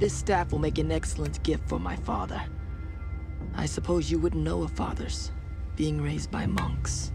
This staff will make an excellent gift for my father. I suppose you wouldn't know of fathers, being raised by monks.